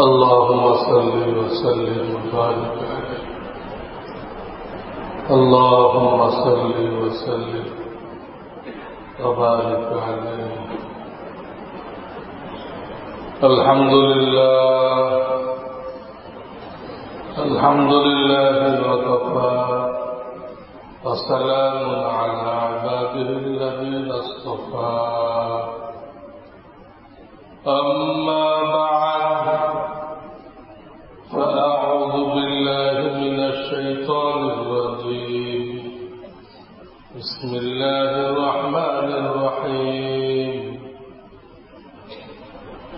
اللهم صل وسلم وبارك عليه. اللهم صل وسلم وبارك عليه. الحمد لله. الحمد لله وكفى. وسلام على عباده الذين اصطفى. أما بعد الشيطان الرجيم. بسم الله الرحمن الرحيم.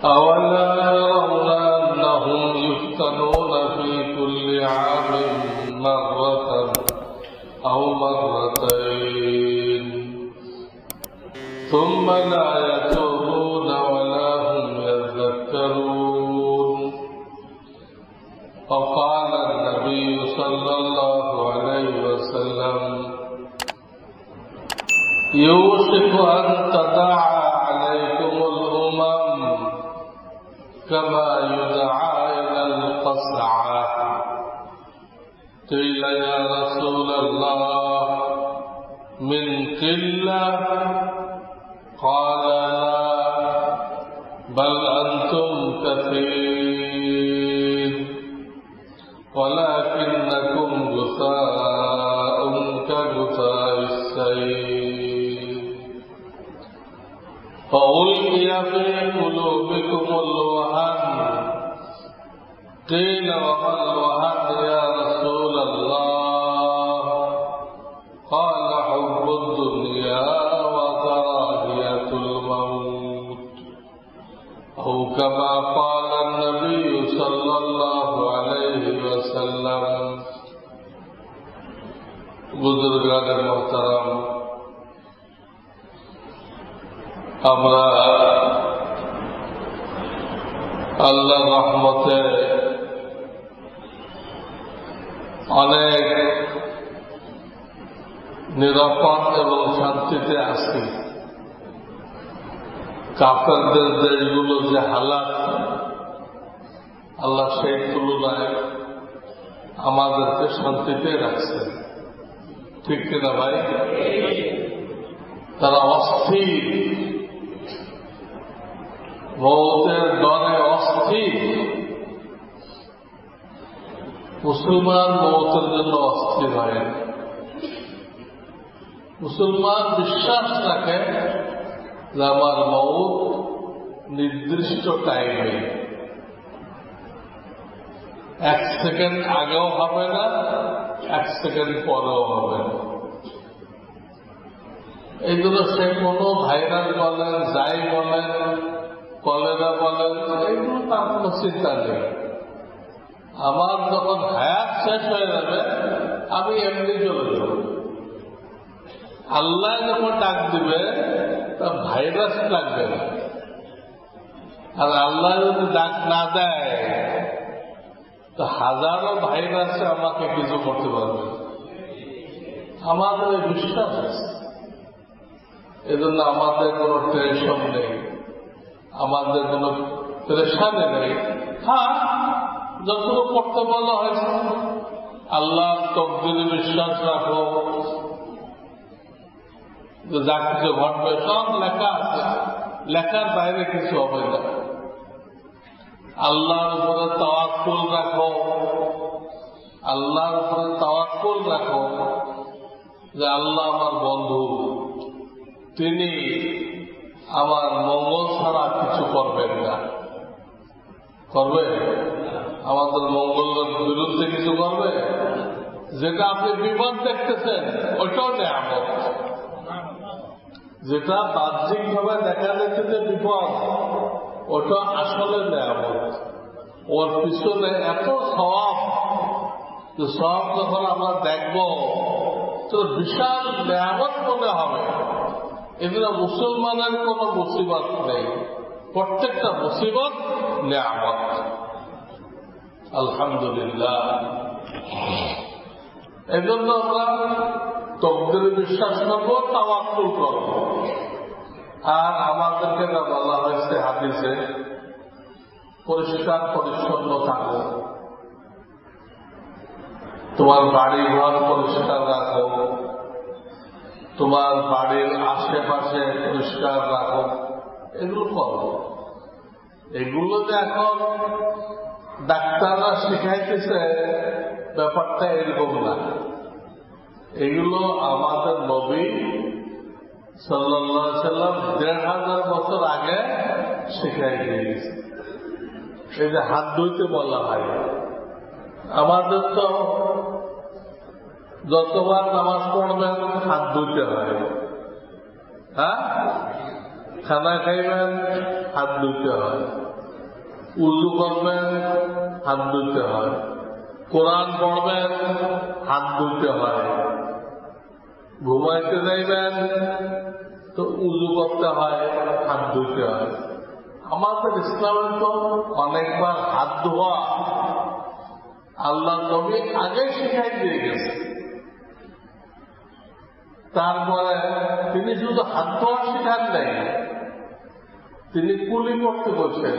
أولا يرون أنهم يفتنون في كل عام مرة أو مرتين ثم لا يتوبون أن تداعى عليكم الأمم كما يدعى إلى القصعة. قيل يا رسول الله من قلة؟ قال لا. فألقي في قلوبكم الوهم قيل وما الوهم يا رسول الله قال حب الدنيا وكراهية الموت أو كما قال النبي صلى الله عليه وسلم بزرگان محترم আমরা আল্লাহ রহমতে অনেক নিরাপদ এবং শান্তিতে আছি। কাফেরদের দেশগুলো যে হালাত, আল্লাহ সেই তুলনায় আমাদেরকে শান্তিতে রাখছে। ঠিক কিনা ভাই? তারা অস্থির। মৌতের দরে অস্থির। মুসলমান মৌতের জন্য অস্থির হয়। মুসলমান বিশ্বাস রাখে যে আমার মৌত নির্দিষ্ট টাইমে এক সেকেন্ড আগেও হবে না, এক সেকেন্ড পরেও হবে না। এই জন্য সে কোনো ভাইরাল বলেন, যাই বলেন কলেরা বলেন এইগুলো তার কোনো চিন্তা নেই। আমার যখন হায়াত শেষ হয়ে যাবে, আমি এমনি চলে যাব। আল্লাহ যখন ডাক দিবে তা ভাইরাস লাগবে না। আর আল্লাহ যদি ডাক না দেয়, তো হাজারো ভাইরাসে আমাকে কিছু করতে পারবে আমাদের বিশ্বাস আছে। এজন্য আমাদের কোনো টেনশন নেই। আমাদের কোনো প্রেশানে নেই। হ্যাঁ যতটুকু করতে বলা হয়েছে। আল্লাহ তকদিরে বিশ্বাস রাখো। যা কিছু ঘটবে, সব লেখা আছে। লেখার বাইরে কিছু হবে না। আল্লাহর উপরে তাওয়াক্কুল রাখো। আল্লাহর উপরে তাওয়াক্কুল রাখো যে আল্লাহ আমার বন্ধু। তিনি আমার মঙ্গল ছাড়া কিছু করবেন না। করবে? আমাদের মঙ্গলের বিরুদ্ধে কিছু করবে? যেটা আপনি বিপদ দেখতেছেন, ওটাও নেয়ামত। যেটা বাহ্যিক ভাবে দেখা যাচ্ছে যে বিপদ, ওটা আসলে নেয়ামত। ওর পিছনে এত সব যে সব যখন আমরা দেখব, তো বিশাল নেয়ামত মনে হবে। এগুলো মুসলমানের কোন মুসিবত নেই। প্রত্যেকটা মুসিবত নেয়ামত। আলহামদুলিল্লাহ। এজন্য আমরা তকদিরে বিশ্বাস করব, তাওয়াক্কুল করব। আর আমাদেরকে না বলা হয়েছে হাদিসে, পরিষ্কার পরিচ্ছন্ন থাকো। তোমার বাড়ি ঘর পরিষ্কার রাখো। তোমার বাড়ির আশেপাশে পরিষ্কার রাখো। এগুলো করো। এগুলো যে এখন ডাক্তাররা শিখাইতেছে, ব্যাপারটা এরকম না। এগুলো আমাদের নবী সাল্লাম দেড় হাজার বছর আগে শিখাই দিয়ে গেছে এই যে হাত ধুইতে বলা হয়। আমাদের তো যতবার নামাজ পড়বেন হাত ধুতে হয়। হ্যাঁ? খানা খাইবেন, হাত ধুইতে হয়। উল্লু করবেন, হাত ধুইতে হয়। কোরআন পড়বেন, হাত ধুইতে হয়। ঘুমাইতে যাইবেন, তো উজু করতে হয়, হাত ধুইতে হয়। আমাদের ইসলামের তো অনেকবার হাত ধোয়া আল্লাহ নবী আগে শিখাই দিয়ে গেছে। তারপরে তিনি শুধু হাত ধোয়া শিখান নাই, তিনি কুলি করতে বলছেন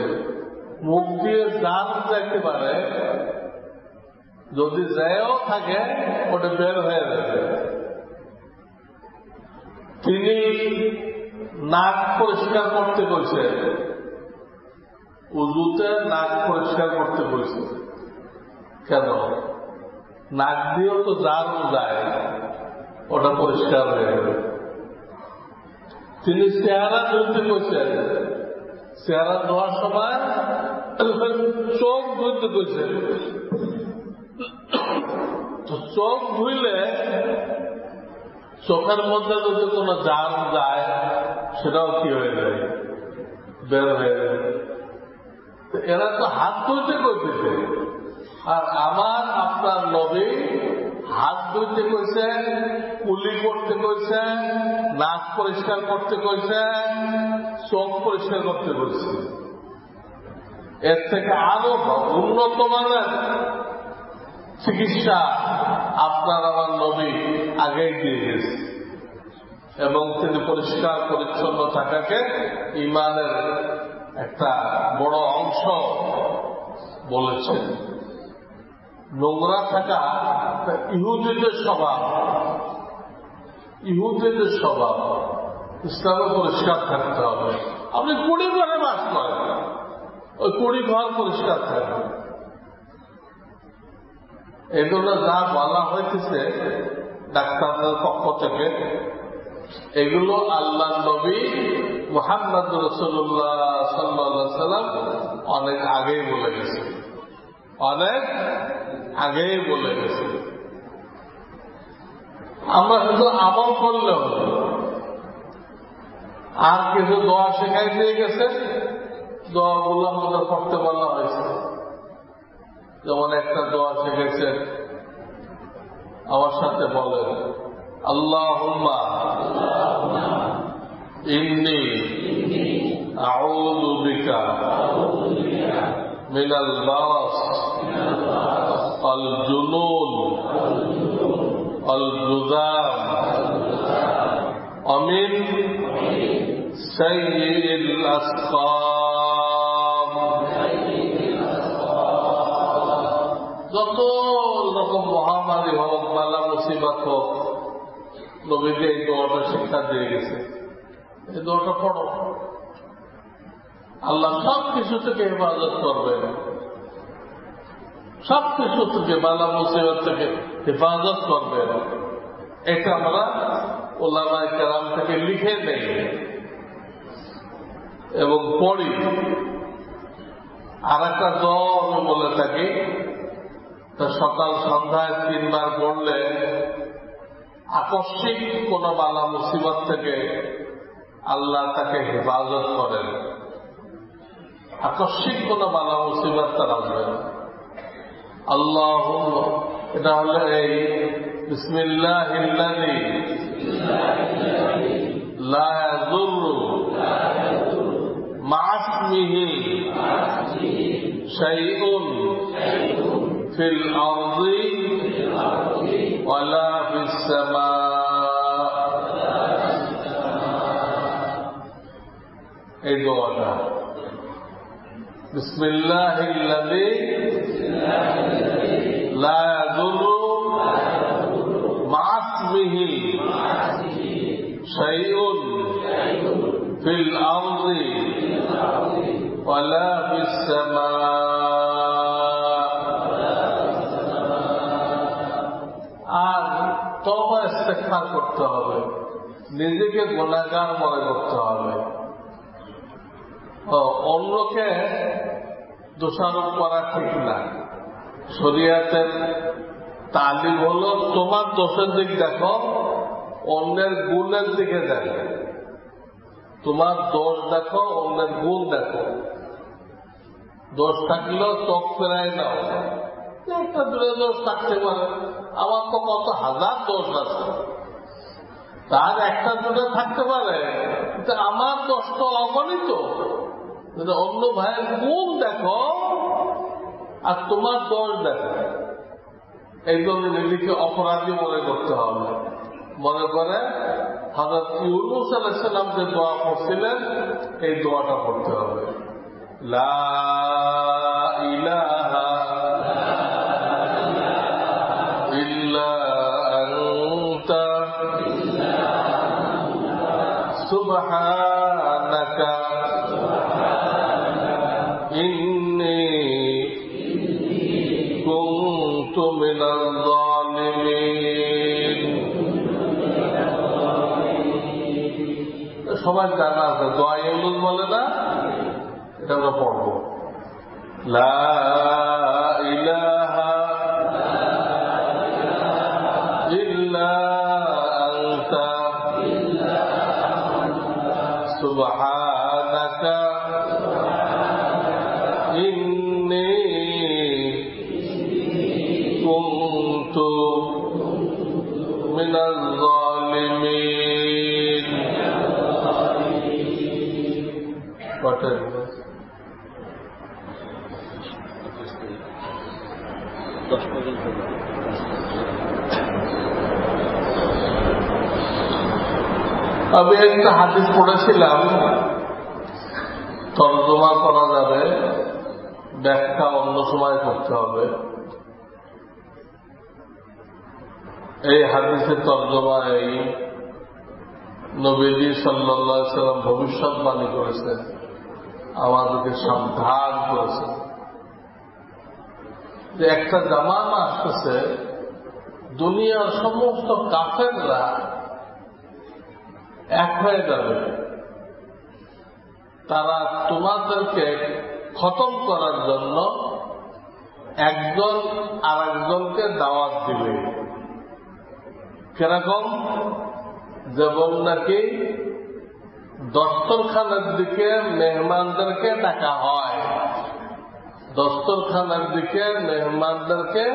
মুখ দিয়ে জান যাইতে পারে, যদি যায়ও থাকে, ওটা বের হয়ে যাবে। তিনি নাক পরিষ্কার করতে বলছেন উজুতে নাক পরিষ্কার করতে বলছে কেন? নাক দিয়েও তো জান যায় ওটা পরিষ্কার হয়ে গেল। তিনি চেহারা ধুতে বলছেন চেহারা ধোয়ার সময় চোখ ধুতে তো চোখ ধুইলে চোখের মধ্যে যদি কোনো জান যায়, সেটাও কি হয়ে যায়? বের হয়ে যায়। এরা তো হাত ধুইতে করতেছে। আর আমার, আপনার নবী হাত ধুইতে কইছেন কুলি করতে কইছেন, নাক পরিষ্কার করতে কইছেন, চোখ পরিষ্কার করতে কইছেন। এর থেকে আরও উন্নত মানের চিকিৎসা আপনার আমার নবী আগেই দিয়ে গেছে। এবং তিনি পরিষ্কার, পরিচ্ছন্ন থাকাকে ইমানের একটা বড় অংশ বলেছেন। নোংরা থাকা ইহুদিদের স্বভাব। ইহুদিদের স্বভাব। ইসলামে পরিষ্কার থাকতে হবে। আপনি কুড়ি ঘরে বাস করেন। ওই কুড়ি ঘর পরিষ্কার থাকবে। এগুলো যা বলা হয়েছে ডাক্তারদের পক্ষ থেকে, এগুলো আল্লাহ নবী মোহাম্মদ রসুল্লাহ সাল্লা সাল্লাম অনেক আগেই বলে গেছে অনেক আগে বলে গেছে। আমরা শুধু আমল করলে আর কিছু দোয়া শেখাই দিয়ে গেছে দোয়া দোয়াগুলো আমাদের করতে বলা হয়েছে। যেমন একটা দোয়া শেখেছে, আমার সাথে বলে আল্লাহ ইন্দি আউদিকা বিকা মিনাল الجنون الجذام ومن سيء الأسقام যত রকম মহামারী হোক বালা মুসিবত হোক নবীকে এই দোয়াটা শিক্ষা দিয়ে গেছে এই দোয়াটা পড়ো আল্লাহ সব কিছু থেকে হেফাজত করবেন সব কিছু থেকে বালা মুসিবত থেকে হেফাজত করবেন এটা আমরা ওলামায় কেরাম থেকে লিখে নেই। এবং পড়ি। আর একটা আমি বলে থাকি, তা সকাল সন্ধ্যায় তিনবার পড়লে আকস্মিক কোন বালা মুসিবত থেকে আল্লাহ তাকে হেফাজত করেন। আকস্মিক কোন বালা মুসিবত তার আসবে আল্লাহ এটা হলো এই বিসমিল্লাহ لا يضر مع اسمه شيء في الأرض ولا في السماء এই দোয়াটা بسم الله الذي لا يضر مع اسمه شيء في الأرض ولا في السماء আর তবা ইস্তেকফার করতে হবে নিজেকে গোনাগার মনে করতে হবে ও, অন্যকে দোষারোপ করা ঠিক না। শরিয়াতের তালিম হলো, তোমার দোষের দিক দেখো, অন্যের গুণের দিকে দেখো। তোমার দোষ দেখো, অন্যের গুণ দেখো। দোষ থাকলেও চোখ ফেরাই নাও। একটা দূরে দোষ থাকতে পারে। আমার তো কত হাজার দোষ আছে। তার একটা দূরে থাকতে পারে। আমার দোষ তো অগণিত। অন্য ভাইয়ের কোন দেখো আর তোমার দল দেখো। জন্য নিজেকে অপরাধী মনে করতে হবে। মনে করে হাজার ইউনুস যে দোয়া করছিলেন এই দোয়াটা করতে হবে। লা সবাই জানা আছে? দোয়া ইউনুস বলে না? এটা আমরা পড়ব। লা আমি একটা হাদিস পড়েছিলাম, তর্জমা করা যাবে, ব্যাখ্যা অন্য সময় করতে হবে। এই হাদিসের তর্জমা এই নবীজি সাল্লা সাল্লাম ভবিষ্যৎবাণী করেছেন, আমাদেরকে সাবধান করেছেন। যে একটা জামানা আসতেছে, দুনিয়ার সমস্ত কাফেররা এক হয়ে যাবে। তারা তোমাদেরকে খতম করার জন্য একজন আর একজনকে দাওয়াত দিবে। কীরকম? যেমন নাকি দস্তরখানের দিকে মেহমানদেরকে ডাকা হয়। দস্তরখানের দিকে মেহমানদেরকে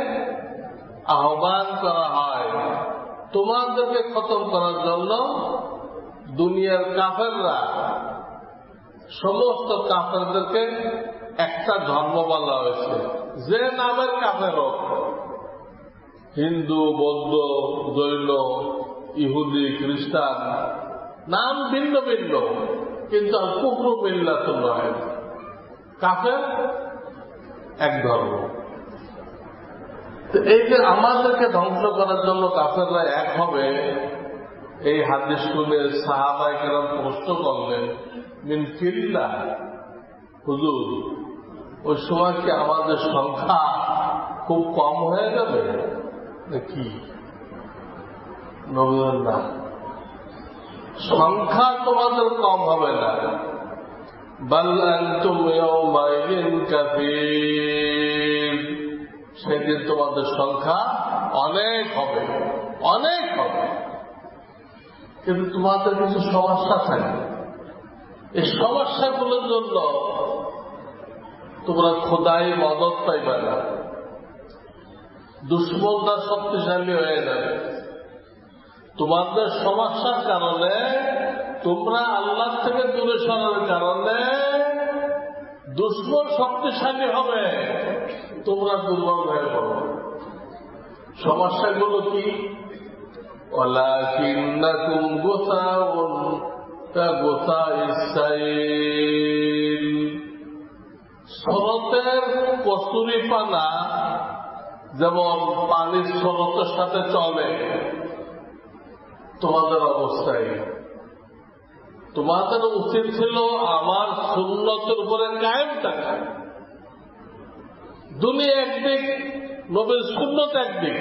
আহ্বান করা হয়। তোমাদেরকে খতম করার জন্য দুনিয়ার কাফেররা, সমস্ত কাফেরদেরকে একটা ধর্ম বলা হয়েছে। যে নামের কাফের হোক, হিন্দু, বৌদ্ধ, জৈন, ইহুদি, খ্রিস্টান, নাম ভিন্ন ভিন্ন, কিন্তু কুকুর মিল্লা তো নয় কাফের এক ধর্ম। এই যে আমাদেরকে ধ্বংস করার জন্য কাফেররা এক হবে এই হাদিস শুনে সাহাবাই কেরম প্রশ্ন করলেন, মিন কিল্লা হুজুর, ওই সময় কি আমাদের সংখ্যা খুব কম হয়ে যাবে? কি? নবীন না। সংখ্যা তোমাদের কম হবে না। সেদিন তোমাদের সংখ্যা অনেক হবে অনেক হবে। কিন্তু তোমাদের কিছু সমস্যা থাকে। এই সমস্যাগুলোর জন্য তোমরা খোদাই মদত পাইবে না। দুশ্মনরা শক্তিশালী হয়ে যাবে। তোমাদের সমস্যার কারণে, তোমরা আল্লাহ থেকে দূরে সরার কারণে দুশ্মন শক্তিশালী হবে, তোমরা দুর্বল হয়ে পড়ো। সমস্যাগুলো কি? ولكنكم غثاء كغثاء السيل স্রোতের কস্তুরি পানা যেমন পানির স্রোতের সাথে চলে তোমাদের অবস্থায় তোমাদের উচিত ছিল আমার সুন্নতের উপরে কায়েম থাকা দুনিয়া একদিক নবীর সুন্নত একদিক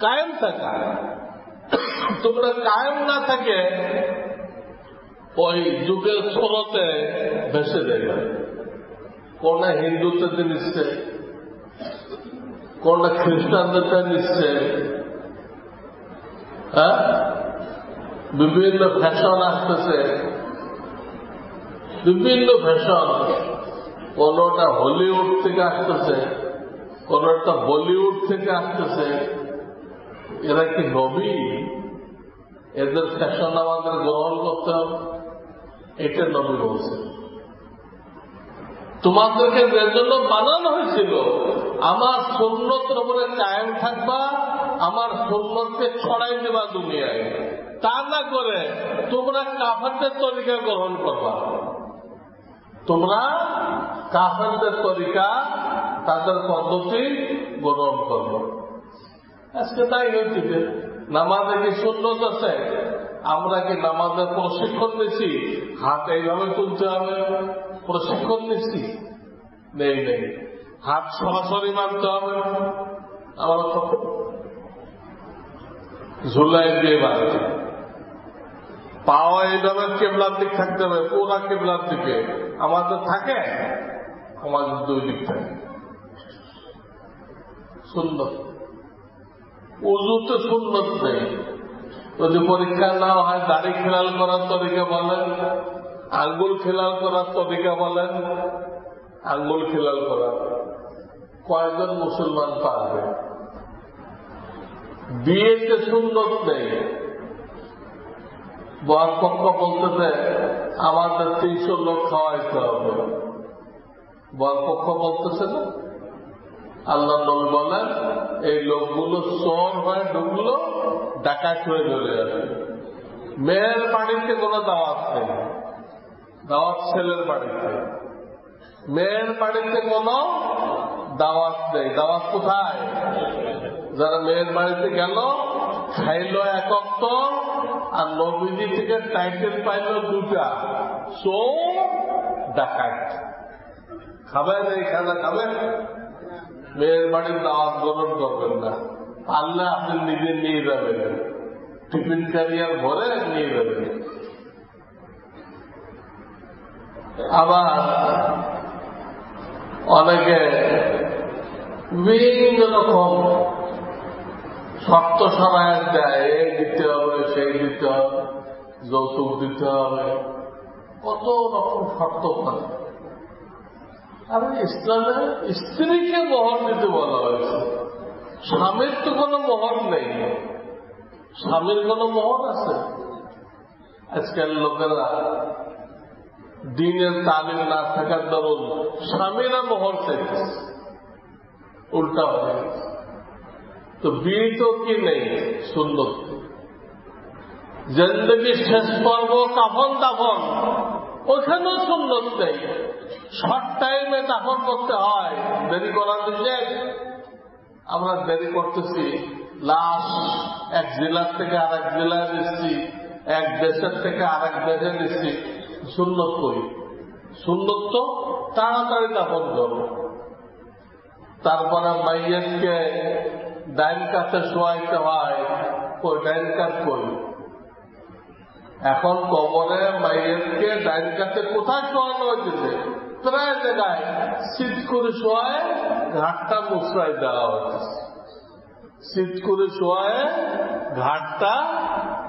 কায়েম থাকা। তোমরা কায়েম না থাকে, ওই যুগের স্রোতে ভেসে দেবে কোনটা হিন্দুত্বতে নিচ্ছে কোনটা খ্রিস্টানদেরটা নিচ্ছে হ্যাঁ? বিভিন্ন ফ্যাশন আসতেছে, বিভিন্ন ফ্যাশন কোনটা হলিউড থেকে আসতেছে, কোনটা বলিউড থেকে আসতেছে এরা কি নবী? এদের ফ্যাশন আমাদের গ্রহণ করতে হবে। এটা নবী বলছে। তোমাদেরকে যে জন্য বানানো হয়েছিল। আমার সুন্নতের উপরে কায়েম থাকবা, আমার সুন্নতকে ছড়াই দেবা দুনিয়ায়। তা না করে তোমরা কাফারদের তরিকা গ্রহণ করবা। তোমরা কাফারদের তরিকা তাদের পদ্ধতি গ্রহণ করব। আজকে তাই হয়েছে নামাজে কি সুন্নত আছে? আমরা কি নামাজের প্রশিক্ষণ নিছি হাত এইভাবে তুলতে হবে। প্রশিক্ষণ নিচ্ছি নেই নেই। হাত সরাসরি মানতে হবে। আমরা ঝুলাই দিয়ে বাঁধতে পাওয়া এইভাবে কেবলার দিক থাকতে হবে, পুরা কেবলার দিকে। আমাদের থাকে আমাদের দুই দিক থাকে। সুন্দর। উজুতে সুন্নত নেই। যদি পরীক্ষা না হয়, দাড়ি খেলাল করার তরিকা বলেন, আঙ্গুল খেলাল করার তরিকা বলেন, আঙ্গুল খেলাল করা কয়েকজন মুসলমান পারবে? বিয়েতে সুন্নত নেই। বরপক্ষ বলতেছে, আমাদের তিনশো লোক খাওয়াইতে হবে। বরপক্ষ বলতেছে না? আল্লাহ নবী বলেন এই লোকগুলো চোর হয়ে ঢুকলো, ডাকাত হয়ে চলে যাবে। মেয়ের বাড়িতে কোনো দাওয়াত নেই। দাওয়াত ছেলের বাড়িতে। মেয়ের বাড়িতে কোনো দাওয়াত নেই। দাওয়াত কোথায়? যারা মেয়ের বাড়িতে গেল, খাইল একক তো আর নবীজি থেকে টাইটেল পাইল দুটা। চোর, ডাকাত। খাবেন এই খানা খাবেন? মেয়ের বাড়ির দাওয়াত গ্রহণ করবেন না। পারলে আপনি নিজে নিয়ে যাবেন। টিফিন ক্যারিয়ার ভরে নিয়ে যাবেন। আবার অনেকে বিভিন্ন রকম শর্ত সরায় দেয়, এই দিতে হবে, সেই দিতে হবে, যৌতুক দিতে হবে। কত রকম শর্ত করে আর ইসলামে স্ত্রীকে মোহর দিতে বলা হয়েছে। স্বামীর তো কোনো মোহর নেই। স্বামীর কোনো মোহর আছে? আজকাল লোকেরা দিনের তালিম না থাকার দরুন স্বামীরা মোহর চাইছে উল্টা হয়ে তো বিয়ে তো কি নেই? সুন্দর জিন্দগি শেষ পর্ব কাফন দাফন ওখানেও সুন্দর নেই। শর্ট টাইমে দাফন করতে হয়। দেরি করার দিকে আমরা দেরি করতেছি। লাশ এক জেলার থেকে আরেক জেলায় দিচ্ছি এক দেশের থেকে আরেক দেশে দিচ্ছি সুন্নত করি। সুন্নত তো তাড়াতাড়ি দাফন করো। তারপরে মাইয়েরকে ডাইন কাছে শোয়াইতে হয়। ওই ডাইন কাজ করি। এখন কবরে মাইয়েরকে ডাইন কাছে কোথায় শোয়ানো হয়েছে? প্রায় জায়গায় শীত করে শোয়ায় ঘাটটা মুসরাই দেওয়া হয়েছে শীত করে শোয়ায় ঘাটটা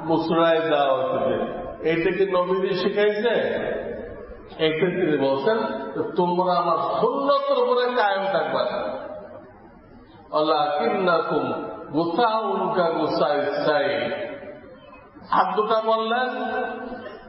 মুসরাই দেওয়া হয়েছে এইটা কি নবীজি শিখাইছে? এইটা তিনি বলছেন তোমরা আমার সুন্নতের উপরে কায়েম থাকবে আল্লাহ কিন্নাকুম গুসা উনকা ইসাই আর দুটা বললেন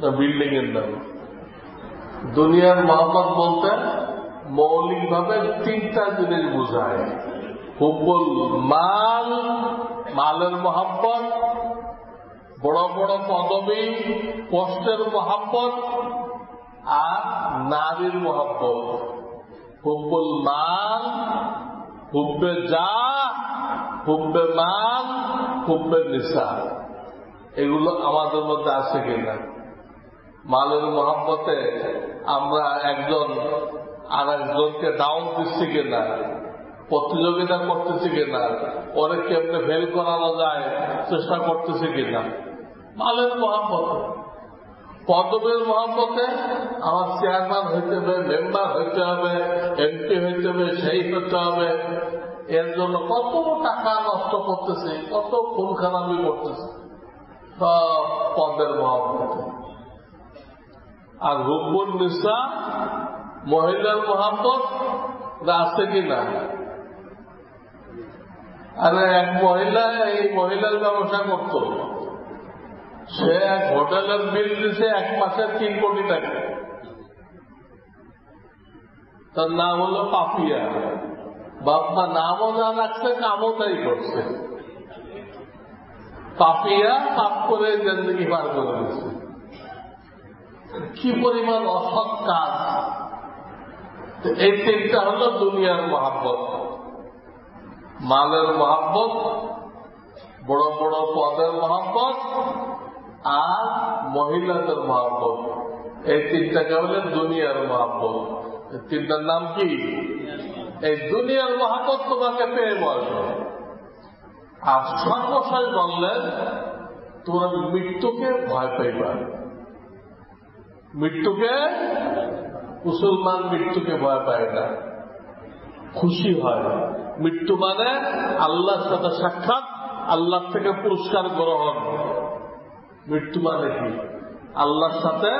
না বিল্ডিং এর নাম দুনিয়ার মহব্বত বলতে মৌলিকভাবে তিনটা জিনিস বোঝায়। মাল, মালের মহাব্বত, বড় বড় পদবী পোস্টের মহাব্বত, আর নারীর মহাব্বত। হুব্বুল মাল, হুব্বে যা, হুব্বে মাল, হুব্বে নিসা। এগুলো আমাদের মধ্যে আছে কিনা? মালের মহাব্বতে আমরা একজন আর একজনকে ডাউন দিচ্ছি কিনা, প্রতিযোগিতা করতেছি কিনা, ওরে কেমনে ফেল করানো যায়, চেষ্টা করতেছি কিনা। মালের মহাব্বতে। পদবীর মহাব্বতে আমার চেয়ারম্যান হইতে হবে মেম্বার হইতে হবে এমপি হইতে হবে, সেই হইতে হবে। এর জন্য কত টাকা নষ্ট করতেছে, কত খুন করতেছে। সব পদের মহাব্বতে। আর হুব্বুল নিসা, মহিলার মহাব্বত আছে কি না? আরে এক মহিলা এই মহিলার ব্যবসা করত। সে এক হোটেলের বিল দিছে এক মাসের তিন কোটি টাকা। তার নাম হলো পাপিয়া। বাপ্পা নামও যা রাখছে, কামও তাই করছে। পাপিয়া পাপ করে জিন্দগি পার করে দিচ্ছে কি পরিমাণ অসৎ কাজ? এই তিনটা হলো দুনিয়ার মহাব্বত। মালের মহাব্বত, বড় বড় পদের মহাব্বত, আর মহিলাদের মহাব্বত। এই তিনটাকে হলে দুনিয়ার মহাব্বত। তিনটার নাম কি? এই দুনিয়ার মহাব্বত তোমাকে পেয়ে বলবে আর সর্বশেষ বললেন তোমরা মৃত্যুকে ভয় পাইবা। মৃত্যুকে, মুসলমান মৃত্যুকে ভয় পায় না। খুশি হয়। মৃত্যু মানে আল্লাহর সাথে সাক্ষাৎ আল্লাহ থেকে পুরস্কার গ্রহণ। মৃত্যু মানে কি? আল্লাহর সাথে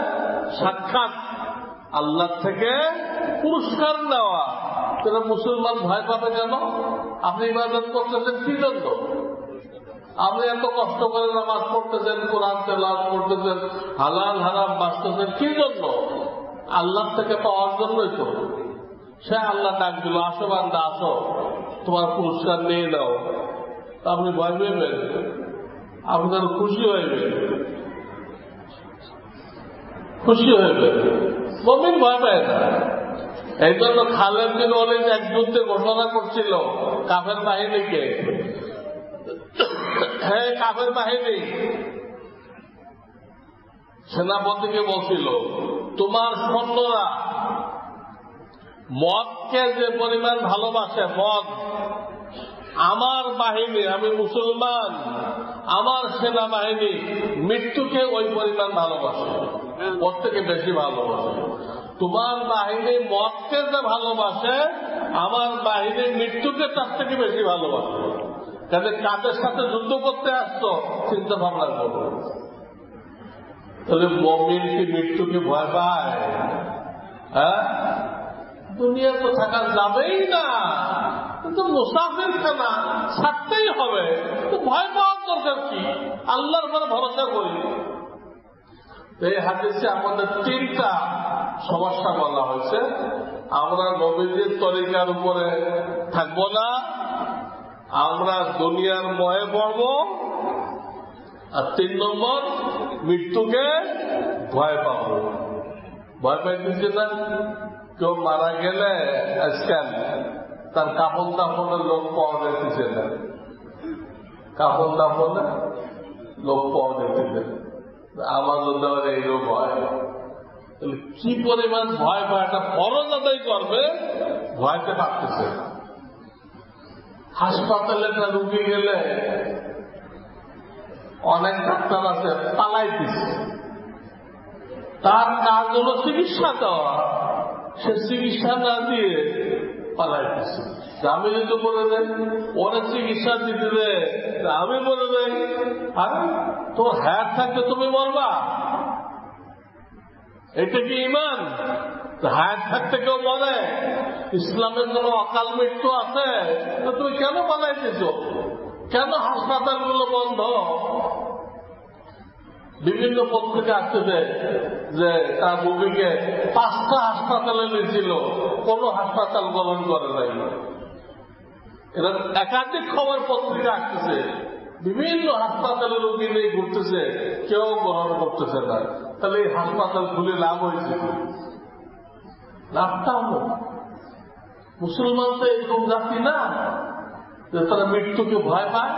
সাক্ষাৎ আল্লাহ থেকে পুরস্কার নেওয়া। সেটা মুসলমান ভয় পাবে কেন? আপনি ইবাদত করতেছেন কি জন্য? আপনি এত কষ্ট করে নামাজ পড়তেছেন, কোরআন তেলাজ করতেছেন, হালাল হারাম বাঁচতেছেন, কি জন্য? আল্লাহ থেকে পাওয়ার জন্যই তো। সে আল্লাহ ডাক দিল আসো বান্দা, আসো। তোমার পুরস্কার নিয়ে নাও। আপনি ভয় পেবেন আপনার খুশি হইবে খুশি হইবে মমিন ভয় পায় না। এই জন্য খালেদ বিন অলিদ এক যুদ্ধে ঘোষণা করছিল, কাফের বাহিনীকে হ্যাঁ কাফের বাহিনী, সেনাপতিকে বলছিল, তোমার সৈন্যরা মদকে যে পরিমাণ ভালোবাসে, মদ, আমার বাহিনী, আমি মুসলমান, আমার সেনাবাহিনী মৃত্যুকে ওই পরিমাণ ভালোবাসে ওর থেকে বেশি ভালোবাসে। তোমার বাহিনী মদকে যে ভালোবাসে, আমার বাহিনী মৃত্যুকে তার থেকে বেশি ভালোবাসে। তাহলে কাদের সাথে যুদ্ধ করতে আসছো চিন্তা ভাবনা করব তাহলে মমিন কি মৃত্যুকে ভয় পায়? হ্যাঁ? দুনিয়া তো থাকা যাবেই না। কিন্তু মুসাফির খানা ছাড়তেই হবে। তো ভয় পাওয়ার দরকার কি? আল্লাহর উপরে ভরসা করি। এই হাদিসে আমাদের তিনটা সমস্যা বলা হয়েছে। আমরা নবীজির তরিকার উপরে থাকব না। আমরা দুনিয়ার ময়ে পড়ব আর তিন নম্বর মৃত্যুকে ভয় পাব। ভয় পাইতেছে না কেউ মারা গেলে আজকাল তার কাপড় দাপনের লোক পাওয়া যাইতেছে না কাপড় দাপনে লোক পাওয়া যাইতেছে আমার দেওয়ার এই রোগ হয় কি পরিমাণ ভয় পায়, একটা ফরজ করবে ভয়তে পারতেছে হাসপাতালে একটা রুগী গেলে অনেক ডাক্তার আছে পালাইতেছে তার কাজ হলো চিকিৎসা দেওয়া। সে চিকিৎসা না দিয়ে পালাইতেছে আমি যদি বলে দেয় ওরা চিকিৎসা দিতে দেয় আমি বলে দেয় আরে তোর হ্যাঁ থাকলে তুমি মরবা। এটা কি ইমান? হায়াত থাকতে কেউ বলে, ইসলামের কোন অকাল মৃত্যু আছে? তুমি কেন বানাইতেছ? কেন হাসপাতালগুলো বন্ধ? বিভিন্ন পত্রিকা আসতেছে যে তার রোগীকে পাঁচটা হাসপাতালে নিয়েছিল, কোন হাসপাতাল গ্রহণ করে নাই। এটা একাধিক খবর পত্রিকা আসতেছে, বিভিন্ন হাসপাতালে রোগী নিয়ে ঘুরতেছে, কেউ গ্রহণ করতেছে না। তাহলে এই হাসপাতাল খুলে লাভ হয়েছে মুসলমান তো এরকম জাতি না যে তারা মৃত্যুকে ভয় পায়।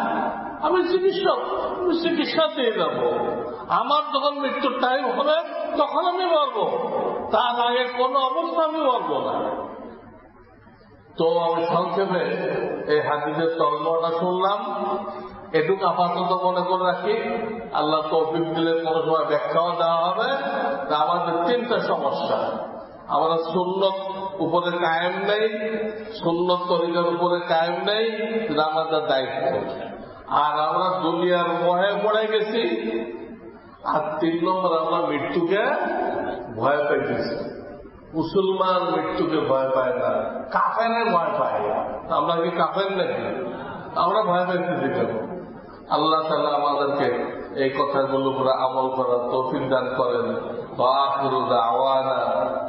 আমি চিকিৎসক, আমি চিকিৎসা দিয়ে যাব। আমার যখন মৃত্যুর টাইম হবে, তখন আমি মরবো। তার আগে কোনো অবস্থা আমি মরবো না। তো আমি সংক্ষেপে এই হাদিসের তর্মটা শুনলাম। এটুকু আপাতত মনে করে রাখি। আল্লাহ তৌফিক দিলে কোনো সময় ব্যাখ্যাও দেওয়া হবে। তা আমাদের তিনটা সমস্যা। আমরা সুন্নত উপরে কায়েম নেই, সুন্নত তরিকার উপরে কায়েম নেই আমাদের দায়িত্ব। আর আমরা দুনিয়ার মহে পড়ে গেছি, আর তিন নম্বর আমরা মৃত্যুকে ভয় পাইতেছি। মুসলমান মৃত্যুকে ভয় পায় না কাফেরে ভয় পায়। আমরা কি কাফের নাকি? আমরা ভয় পাইতেছি কেন? আল্লাহ তালা আমাদেরকে এই কথাগুলো আমল করার তৌফিক দান করেন। আওয়ানা